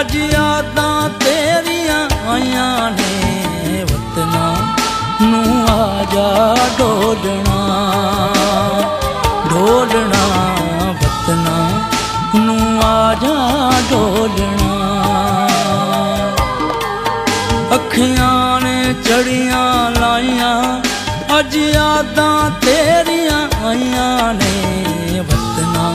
ਅੱਜ ਯਾਦਾਂ ਤੇਰੀਆਂ ਆਈਆਂ ਨੇ ਵਤਨਾ ਨੂੰ ਆ ਜਾ ਡੋਲਣਾ ਡੋਲਣਾ ਵਤਨਾ ਨੂੰ ਆ ਜਾ ਡੋਲਣਾ। ਅੱਖੀਆਂ ਨੇ ਚੜੀਆਂ ਲਾਈਆਂ, ਅੱਜ ਯਾਦਾਂ ਤੇਰੀਆਂ ਆਈਆਂ ਨੇ ਵਤਨਾ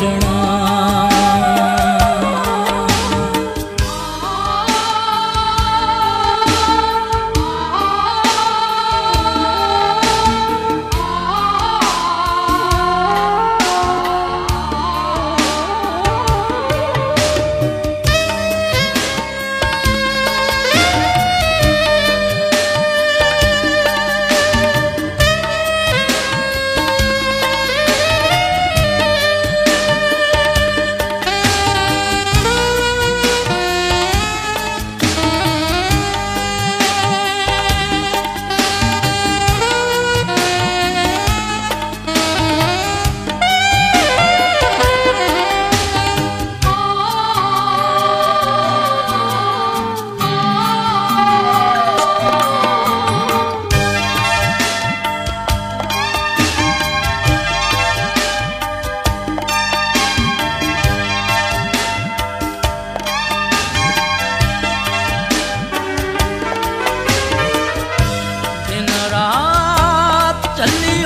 ਦਿਨ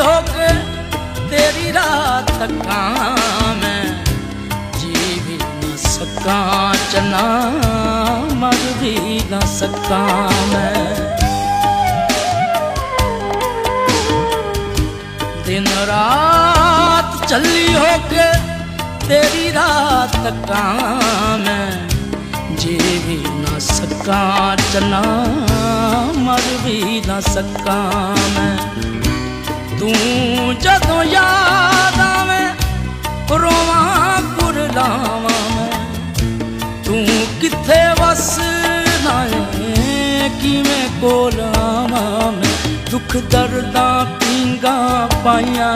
ਚੱਲੀ ਹੋ ਕੇ ਤੇਰੀ ਰਾਤ ਤੱਕਾਂ ਮੈਂ ਜੀ ਵੀ ਨਾ ਸਕਾਂ ਚਨਾ ਮਰ ਵੀ ਨਾ ਸਕਾਂ ਮੈਂ ਦਿਨ ਰਾਤ ਚੱਲੀ ਹੋ ਕੇ ਤੇਰੀ ਰਾਤ ਤੱਕਾਂ ਮੈਂ ਜੀ ਵੀ ਨਾ ਸਕਾਂ ਚਨਾ ਮਰ ਵੀ ਨਾ ਸਕਾਂ ਮੈਂ ਤੂੰ ਜਦੋਂ ਯਾਦ ਆਵੇਂ, ਰੋਵਾਂ ਕੁਰਲਾਵਾਂ ਮੈਂ। ਤੂੰ ਕਿੱਥੇ ਵਸਣਾ ਏ ਕਿਵੇਂ ਕੋਲ ਆਵਾਂ ਮੈਂ। ਦੁੱਖ ਦਰਦਾਂ ਪੀਂਗਾ ਪਾਈਆਂ,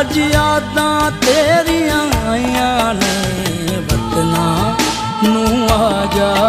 ਅੱਜ ਯਾਦਾਂ ਤੇਰੀਆਂ ਆਈਆਂ ਨੇ। ਵਤਨਾ ਨੂੰ ਆ ਜਾ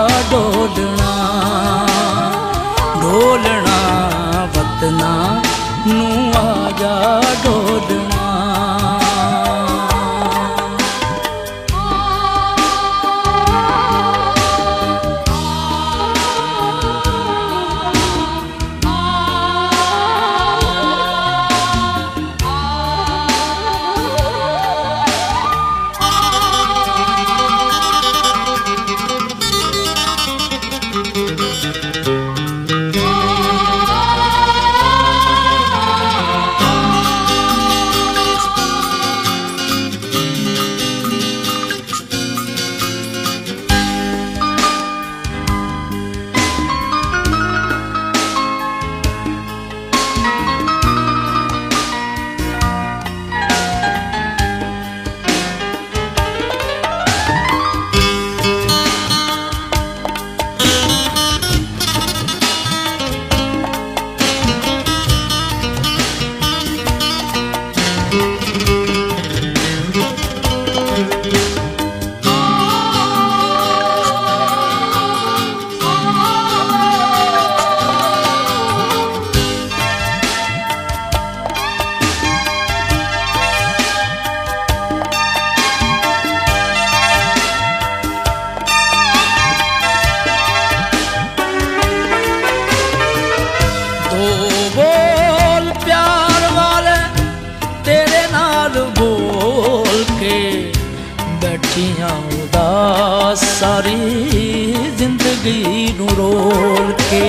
ਜ਼ਿੰਦਗੀ ਨੂੰ ਰੋਲ ਕੇ।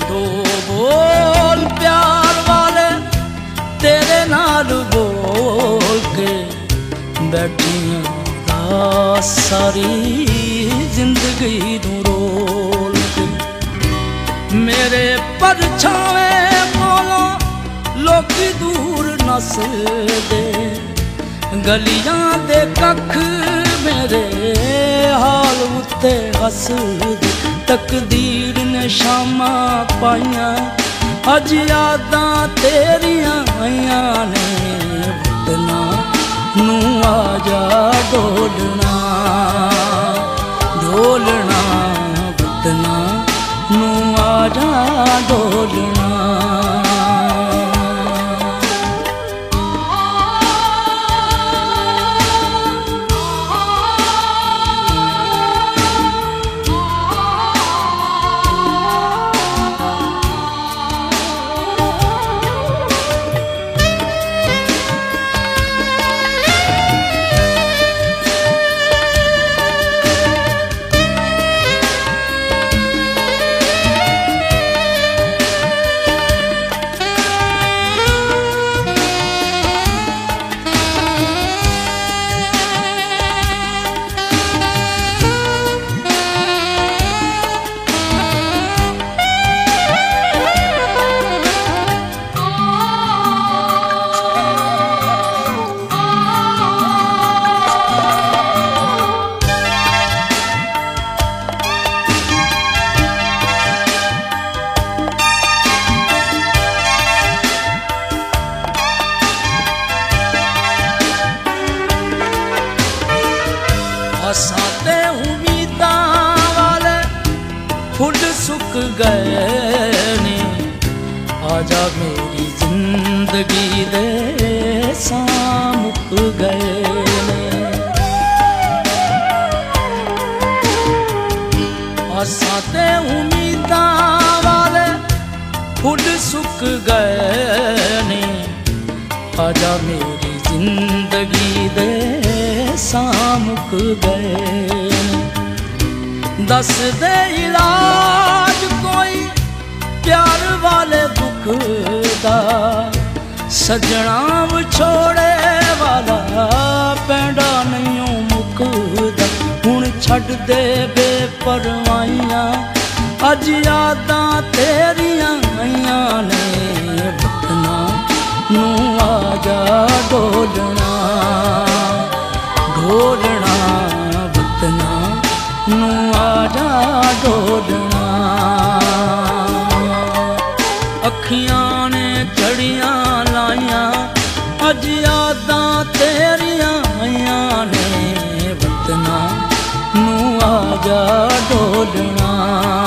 ਦੋ ਬੋਲ ਪਿਆਰ ਵਾਲੇ ਤੇਰੇ ਨਾਲ ਬੋਲ ਕੇ ਬੈਠੀਆਂ ਉਦਾਸ ਸਾਰੀ ਜ਼ਿੰਦਗੀ ਨੂੰ ਰੋਲ ਕੇ। ਮੇਰੇ ਪਰਛਾਵੇਂ ਕੋਲੋਂ ਲੋਕੀ ਦੂਰ ਨਸਦੇ। ਗਲੀਆਂ ਦੇ ਕੱਖ ਮੇਰੇ ਹਾਲ ਉੱਤੇ ਹੱਸਦੇ ਤਕਦੀਰ ਨੇ ਸ਼ਾਮਾਂ ਪਾਈਆਂ। ਅੱਜ ਯਾਦਾਂ ਤੇਰੀਆਂ ਆਈਆਂ ਨੇ। ਵਤਨਾ ਨੂੰ ਆ ਜਾ ਡੋਲਣਾ। ਡੋਲਣਾ ਵਤਨਾ ਨੂੰ ਆ ਜਾ ਡੋਲਣਾ। ਆਜਾ ਮੇਰੀ ਜ਼ਿੰਦਗੀ ਦੇ ਸਾਹ ਮੁੱਕ ਗਏ ਨੇ ਆਸਾਂ ਤੇ ਉਮੀਦਾਂ ਵਾਲੇ ਫੁੱਲ ਸੁੱਕ ਗਏ ਨੇ ਆਜਾ ਮੇਰੀ ਜ਼ਿੰਦਗੀ ਦੇ ਸਾਹ ਮੁੱਕ ਗਏ ਨੇ ਦੱਸ ਦੇ ਇਲਾਜ ਕੋਈ ਪਿਆਰ ਵਾਲੇ ਦੁੱਖ ਦਾ ਸਜਣਾ ਵਿਛੋੜੇ ਵਾਲਾ ਪੈਂਡਾ ਨਹੀਂ ਮੁੱਕਦਾ। ਹੁਣ ਛੱਡ ਦੇ ਬੇਪਰਵਾਈਆਂ ਅੱਜ ਯਾਦਾਂ ਤੇਰੀਆਂ ਆਈਆਂ ਨੇ। ਵਤਨਾ ਨੂੰ ਆ ਜਾ ਡੋਲਣਾ ਡੋਲਣਾ। ਵਤਨਾ ਨੂੰ ਆ ਜਾ ਡੋਲਣਾ। ਅੱਖੀਆਂ ਨੇ ਚੜੀਆਂ ਲਾਈਆਂ। ਅੱਜ ਯਾਦਾਂ ਤੇਰੀਆਂ ਆਈਆਂ ਨੇ। ਵਤਨਾ ਨੂੰ ਆ ਜਾ ਡੋਲਣਾ।